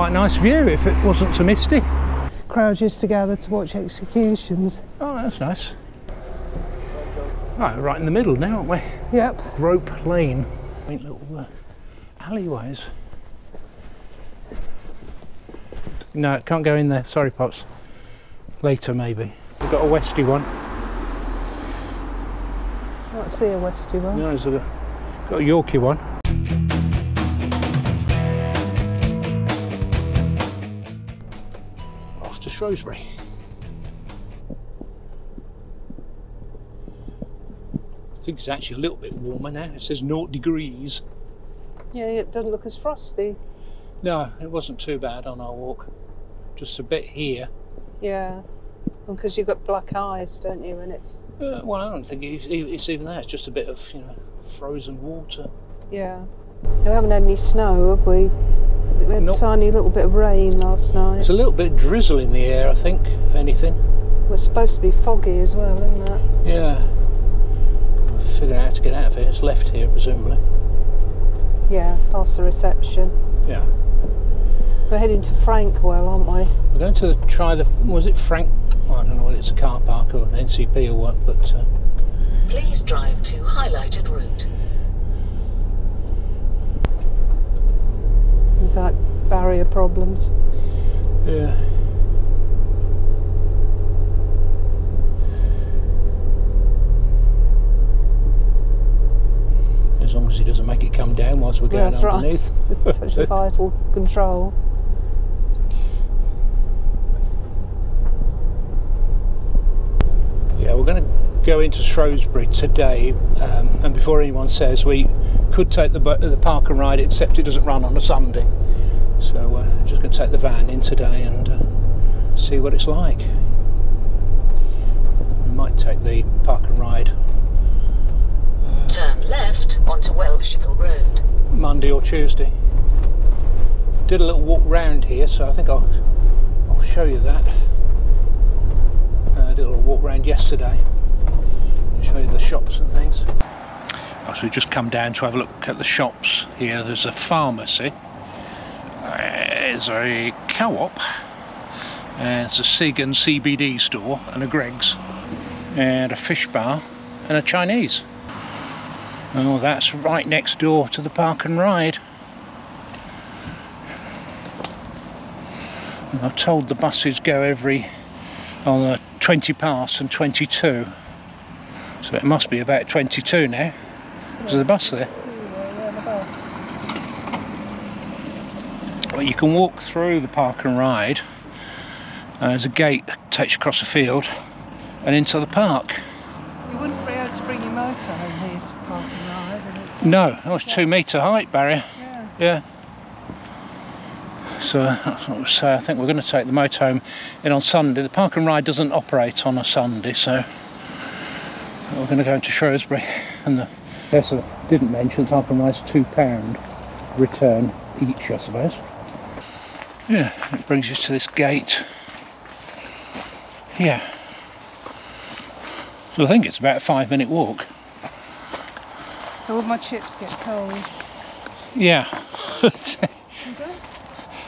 quite a nice view if it wasn't so misty. Crowds used to gather to watch executions. Oh, that's nice. Right, right in the middle now, aren't we? Yep. Grope Lane. Quaint little uh, alleyways. No, can't go in there. Sorry, Pops. Later, maybe. We've got a Westy one. Can't see a Westy one. No, there's a, got a Yorkie one. Shrewsbury. I think it's actually a little bit warmer now. It says 0 degrees. Yeah, it doesn't look as frosty. No, it wasn't too bad on our walk. Just a bit here. Yeah. Because you've got black eyes, don't you? And it's, Uh, well, I don't think it's it's even that. It's just a bit of, you know, frozen water. yeah. We haven't had any snow, have we? We had Nope. a tiny little bit of rain last night. There's a little bit of drizzle in the air, I think, if anything. It's supposed to be foggy as well, isn't it? Yeah. We'll figure out how to get out of here. It's left here, presumably. Yeah, past the reception. Yeah. We're heading to Frankwell, aren't we? We're going to try the. Was it Frank? well, I don't know whether it's a car park or an NCP or what, but uh, Please drive to highlighted route. There's like barrier problems. yeah. As long as he doesn't make it come down whilst we're Yeah, going that's right. underneath. It's such a vital control. Yeah, we're going to go into Shrewsbury today, um, and before anyone says, we could take the, the park and ride, except it doesn't run on a Sunday. So uh, we're just going to take the van in today and uh, see what it's like. We might take the park and ride Turn left onto Welshpool Road. Monday or Tuesday. Did a little walk round here, so I think I'll I'll show you that. Uh, did a little walk round yesterday. Show you the shops and things. Oh, so we've just come down to have a look at the shops here. There's a pharmacy. There's a co-op. It's a Sig and CBD store and a Greggs. And a fish bar and a Chinese. Oh, that's right next door to the park and ride. I'm told the buses go every on the 20 past and 22. So it must be about 22 now. There's a bus there. Well, you can walk through the park and ride. Uh, there's a gate that takes you across the field and into the park. You wouldn't be able to bring your motorhome here to park and ride. No, that was two metre height barrier. Yeah. Yeah. So that's what we say. I think we're going to take the motorhome in on Sunday. The park and ride doesn't operate on a Sunday, so we're going to go into Shrewsbury. And the yes, I didn't mention the park and ride's two pound return each, I suppose. Yeah, it brings us to this gate. Yeah. So I think it's about a five minute walk. So all my chips get cold. Yeah.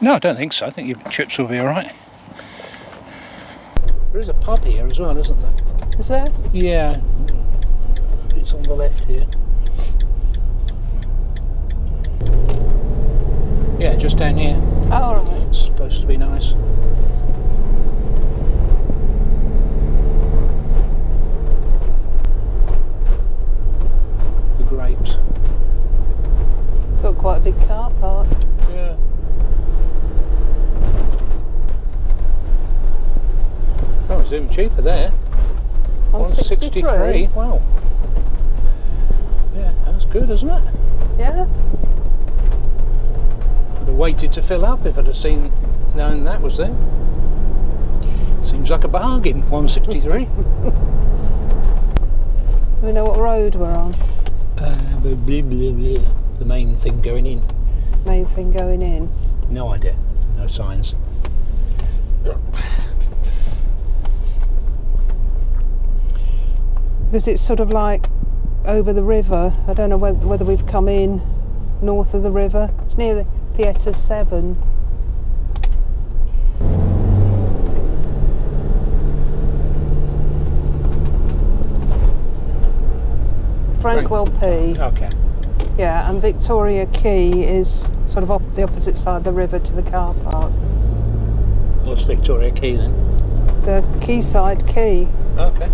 no, I don't think so. I think your chips will be all right. There is a pub here as well, isn't there? Is there? Yeah. It's on the left here. Yeah, just down here. Oh, all right. It's supposed to be nice. The grapes. It's got quite a big car park. Yeah. Oh, it's even cheaper there. 163. Wow. Good, isn't it? Yeah. I'd have waited to fill up if I'd have seen, known that was there. Seems like a bargain, 163. We know what road we're on? uh, blah, blah, blah. The main thing going in. Main thing going in. No idea. No signs. Because it's sort of like over the river. I don't know whether we've come in north of the river. It's near the Theatre Severn. Frankwell P. Okay. Yeah, and Victoria Quay is sort of op the opposite side of the river to the car park. What's Victoria Quay then? It's a quayside quay. Okay.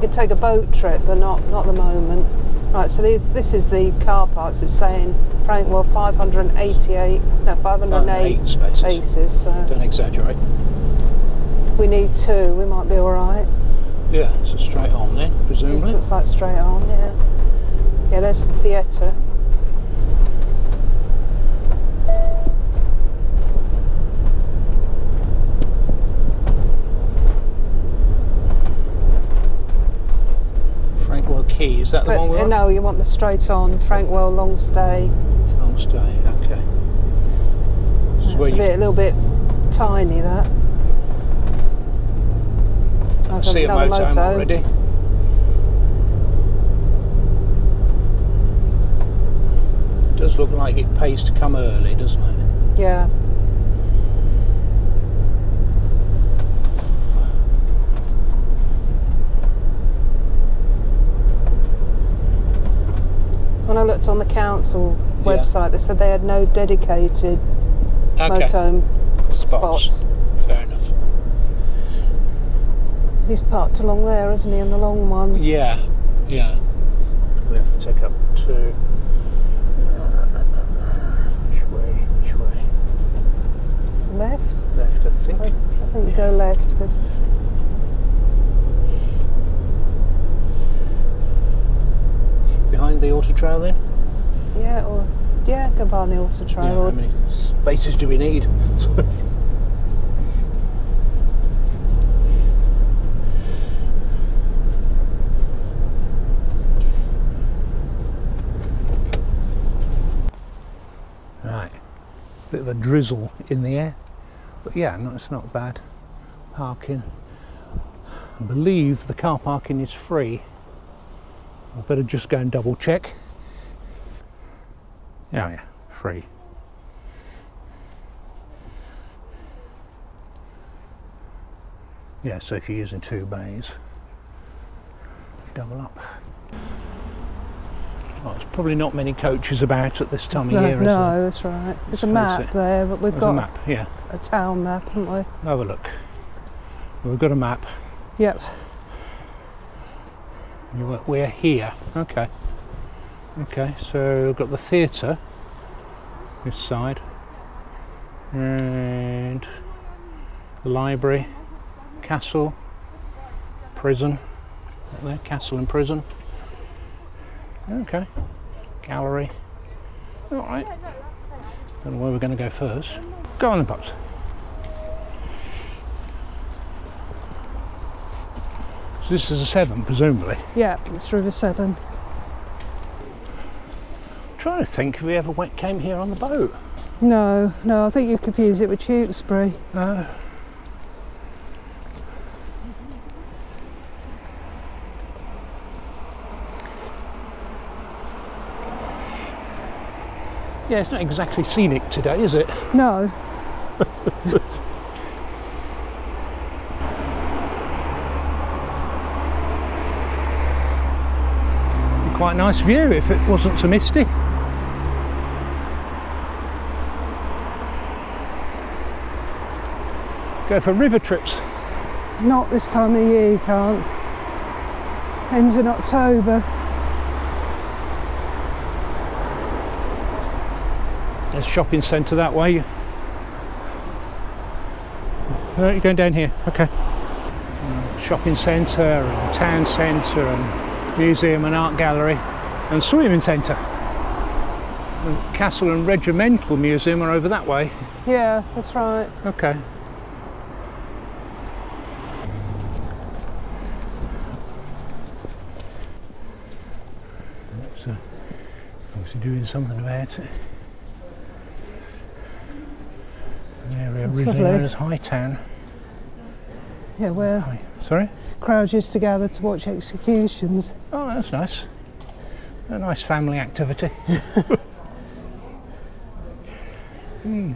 You could take a boat trip, but not not the moment. Right, so this this is the car parks. It's saying Frankwell 588, no 508 508 spaces. spaces. So Don't exaggerate. we need two. We might be all right. Yeah, so straight on then, presumably. Looks like straight on. Yeah. Yeah, there's the theatre. Frankwell Quay, is that the But one we're uh, no, you want the straight on Frankwell long stay. Long stay, okay. It's a bit, a little bit tiny that. I see a another motorhome moto. already. Does look like it pays to come early, doesn't it? Yeah. When on the council Yeah. website, they said they had no dedicated Okay. motorhome spots. Fair enough. He's parked along there, isn't he, in the long ones? Yeah, yeah. We have to take up two. Which way? Which way? Left? Left, I think. I, I think you go left because Behind the auto trail then? Yeah, or yeah, go by on the auto trail. Yeah, how many spaces do we need? right, bit of a drizzle in the air, but yeah, no, it's not bad. Parking. I believe the car parking is free. I better just go and double check. Yeah, oh, yeah, free. Yeah, so if you're using two bays, double up. Oh, there's probably not many coaches about at this time of no, year, is there? no, that's right. There's a map it. there, but we've There's got a map, yeah. a town map, haven't we? Have a look. We've got a map. Yep. Were- We're here. Okay. Okay, so we've got the theatre this side, and the library, castle, prison. Right there, castle and prison. Okay. Gallery. All right. Don't know where we're going to go first. Go on the pups. So this is a Severn, presumably. Yeah, it's River Severn. Trying to think if we ever went, came here on the boat. No, no, I think you confuse it with Tewkesbury. Uh, yeah, it's not exactly scenic today, is it? No. Quite a nice view if it wasn't so misty. Go for river trips. Not this time of year, you can't. Ends in October. There's shopping centre that way. Uh, you're going down here, okay. Shopping centre and town centre and museum and art gallery and swimming centre. Castle and Regimental Museum are over that way. Yeah, that's right. Okay. So, obviously doing something about it. An area That's originally lovely. known as Hightown. Yeah, where Hi. Sorry? crowds used to gather to watch executions. Oh, that's nice. A nice family activity. Hmm.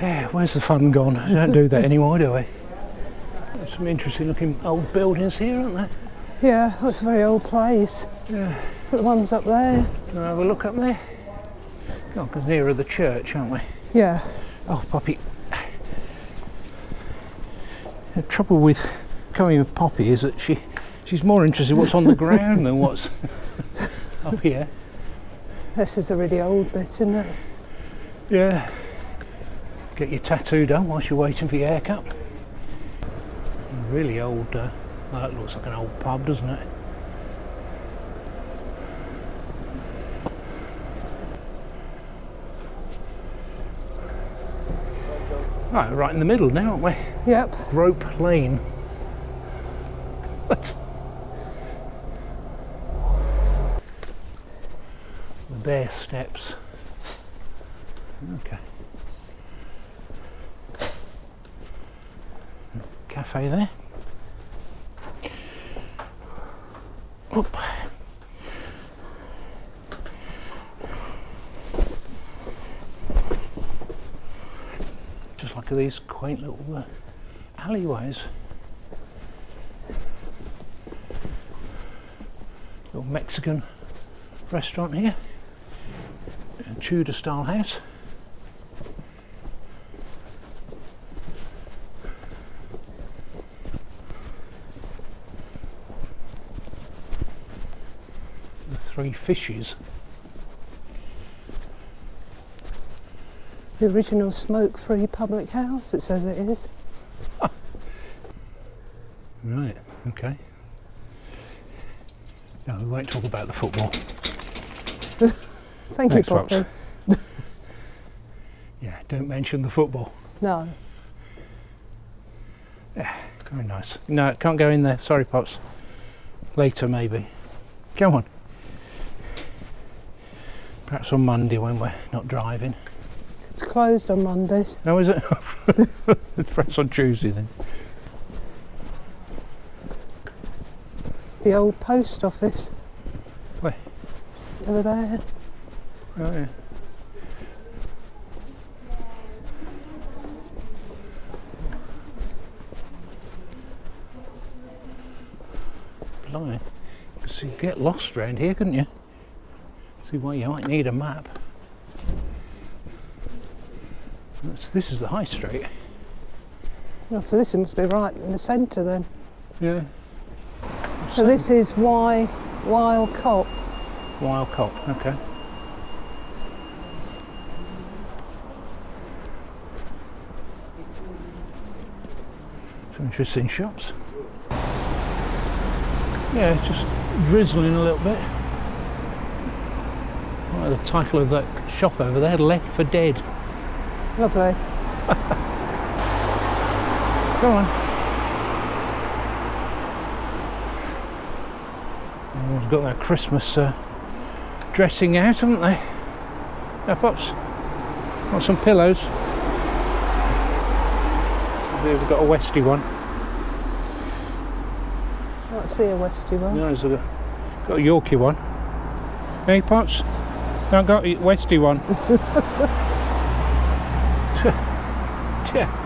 Yeah, where's the fun gone? We don't do that anymore, do we? There's some interesting looking old buildings here, aren't there? Yeah, it's a very old place. Yeah. But the ones up there. Can I have a look up there? Oh, because nearer the church, aren't we? Yeah. Oh, Poppy. The trouble with coming with Poppy is that she she's more interested in what's on the ground than what's up here. This is the really old bit, isn't it? Yeah. Get your tattoo done whilst you're waiting for your haircut. Really old. Uh, that looks like an old pub, doesn't it? Right, right in the middle now, aren't we? Yep. Grope Lane. What? The Bear Steps. Okay. Cafe there. Up. Like these quaint little uh, alleyways. Little Mexican restaurant here. A Tudor style house. The three fishes. The original smoke-free public house, it says it is. Right, okay. No, we won't talk about the football. Thank Thanks, you, Pops. Poppy. Yeah, don't mention the football. No. Yeah, Very nice. No, can't go in there. Sorry, Pops. Later, maybe. Come on. Perhaps on Monday when we're not driving. It's closed on Mondays. No, is it? Perhaps on Tuesday then. The old post office. Where? It's over there. Oh, yeah. Blimey. You could see, get lost round here, couldn't you? See why you might need a map. That's, this is the high street. Oh, so this must be right in the centre then. Yeah. So this is why Wyle Cop. Wyle Cop, okay. Some interesting shops. Yeah, just drizzling a little bit. Right, the title of that shop over there, Left for Dead. Lovely. Go on. Everyone's got their Christmas uh, dressing out, haven't they? Now, Pops, got some pillows. We've got a Westy one. Can't see a Westy one. No, there's a, got a Yorkie one. Hey, Pops, I got a Westy one. yeah.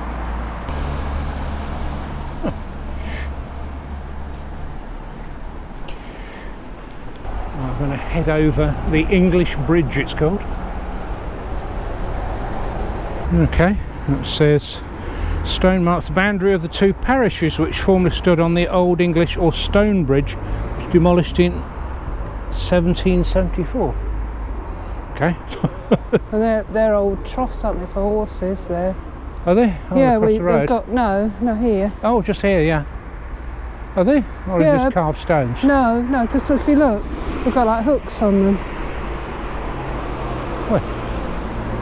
I'm going to head over the English Bridge, it's called. Okay, it says stone marks the boundary of the two parishes which formerly stood on the Old English or Stone Bridge, which was demolished in 1774. Okay, And they're, they're old troughs, aren't they, for horses there? Are they? Oh, yeah, we, the they've got, no, no, here. Oh, just here, yeah. Are they? Or are they just carved stones? No, no, because if you look, they've got like hooks on them.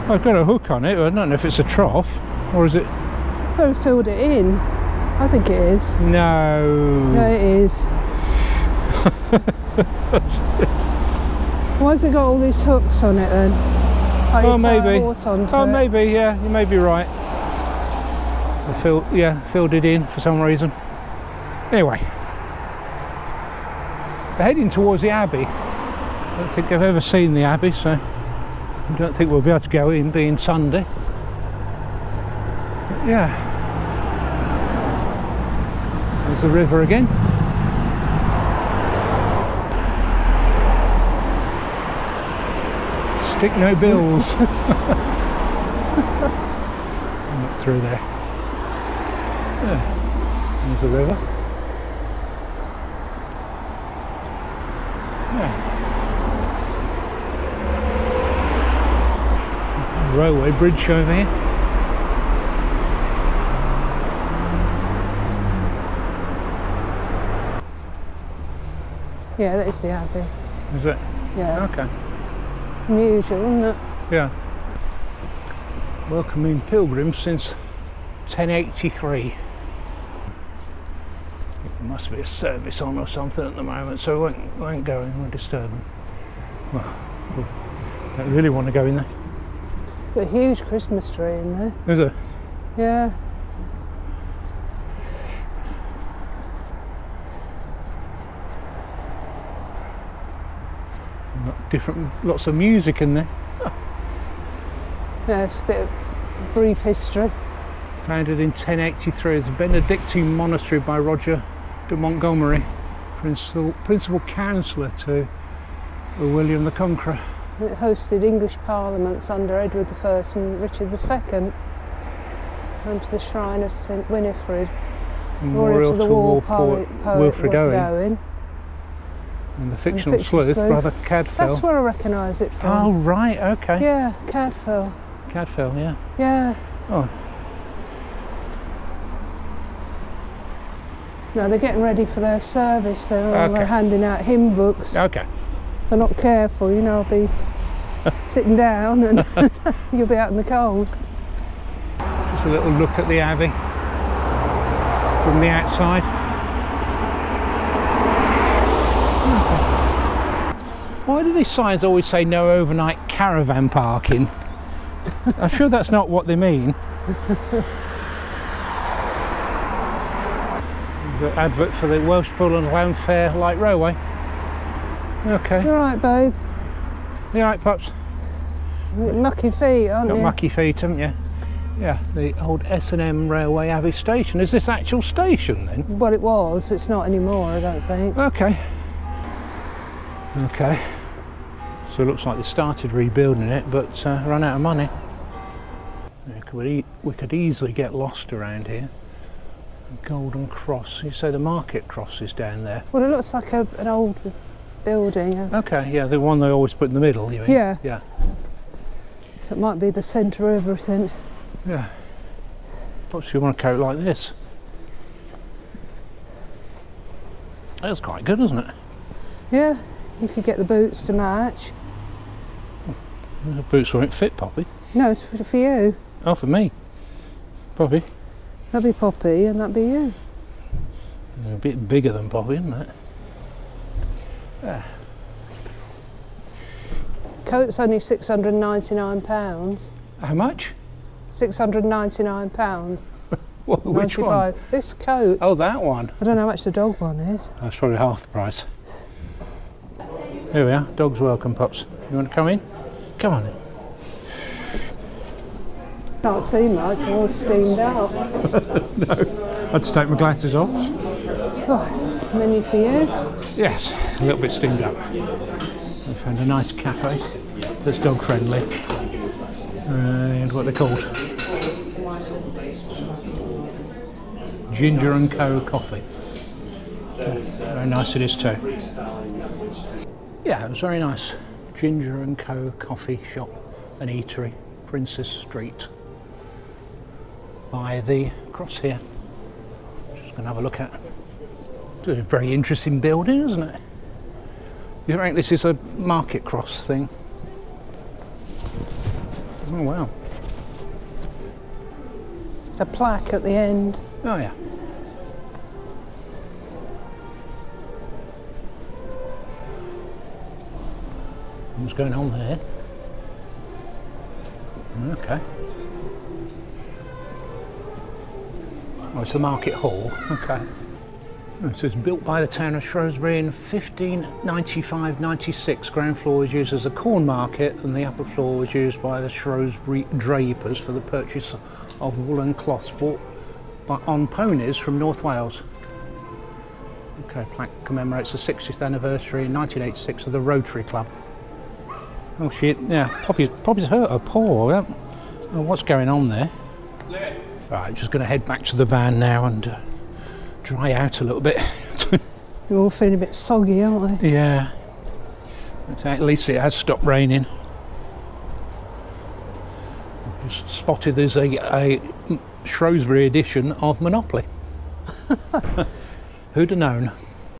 I've got a hook on it. I don't know if it's a trough or is it? They filled it in. I think it is. No. Yeah, it is. Why has it got all these hooks on it then? Like Oh, you tie a maybe. Oh, it. maybe. Yeah, you may be right filled, yeah, filled it in for some reason. Anyway, we're heading towards the Abbey. I don't think I've ever seen the Abbey, so I don't think we'll be able to go in, being Sunday. But yeah, there's the river again. Stick no bills. through there. Yeah. There's the river. Yeah. Railway bridge over here. Yeah, that is the Abbey. Is it? Yeah, Okay. unusual, isn't it? Yeah. Welcoming pilgrims since 1083. Must be a service on or something at the moment, so we won't, won't go in, won't disturb them. Well, we don't really want to go in there. Got a huge Christmas tree in there. Is it? Yeah. Different, lots of music in there. Yeah, it's a bit of brief history. Founded in 1083 as a Benedictine monastery by Roger de Montgomery, principal, principal counsellor to uh, William the Conqueror. It hosted English parliaments under Edward I and Richard II. Home to the shrine of St Winifred. Memorial to the war poet, poet Wilfred Owen. Owen. And the fictional, fictional sleuth, sleuth. Brother Cadfael. That's where I recognise it from. Oh, right, okay. Yeah, Cadfael. Cadfael, yeah. Yeah. Oh. No, they're getting ready for their service. They're, all, Okay. they're handing out hymn books. Okay. They're not careful, you know, I'll be sitting down and you'll be out in the cold. Just a little look at the Abbey from the outside. Why do these signs always say no overnight caravan parking? I'm sure that's not what they mean. the advert for the Welshpool and Llanfair Light Railway. Okay. You all right, babe? You alright, Pops? Mucky feet, aren't Got you? mucky feet, haven't you? Yeah, the old S&M Railway Abbey station. Is this actual station then? Well, it was. It's not anymore, I don't think. Okay. Okay. So it looks like they started rebuilding it, but uh, run out of money. We could, we could easily get lost around here. Golden Cross. You say the Market Cross is down there. Well, it looks like a, an old building. uh, Okay, yeah, the one they always put in the middle. You mean? Yeah. Yeah. So it might be the centre of everything. Yeah. Perhaps you want a coat like this. That's quite good, isn't it? Yeah, you could get the boots to match. The boots won't fit Poppy. No, it's for you. Oh, for me. Poppy. That'd be Poppy and that'd be you. A bit bigger than Poppy, isn't it? Coat's only £699. How much? £699. What, which one? This coat. Oh, that one. I don't know how much the dog one is. That's probably half the price. Here we are. Dog's welcome, pups. You want to come in? Come on in. Can't see much, I'm all steamed out. no. I had to take my glasses off. Oh, Menu for you. Yes, a little bit steamed up. We found a nice cafe that's dog friendly. And what they're called? Ginger and Co. coffee. Very nice it is too. Yeah, it was very nice. Ginger and Co. coffee shop and eatery, Princess Street. By the cross here. Just going to have a look at. It's a very interesting building, isn't it? You think this is a market cross thing? Oh wow. It's a plaque at the end. Oh yeah. What's going on there? Okay. Oh, it's the market hall. Okay. Oh, It says built by the town of Shrewsbury in 1595-96. Ground floor was used as a corn market, and the upper floor was used by the Shrewsbury drapers for the purchase of woolen cloths bought on ponies from North Wales. Okay, plaque commemorates the 60th anniversary in 1986 of the Rotary Club. Oh shit, yeah, Poppy's, Poppy's hurt oh, her paw. Oh, what's going on there? Right, just going to head back to the van now and uh, dry out a little bit. They're all feeling a bit soggy, aren't they? Yeah. But at least it has stopped raining. Just spotted there's a, a Shrewsbury edition of Monopoly. Who'd have known?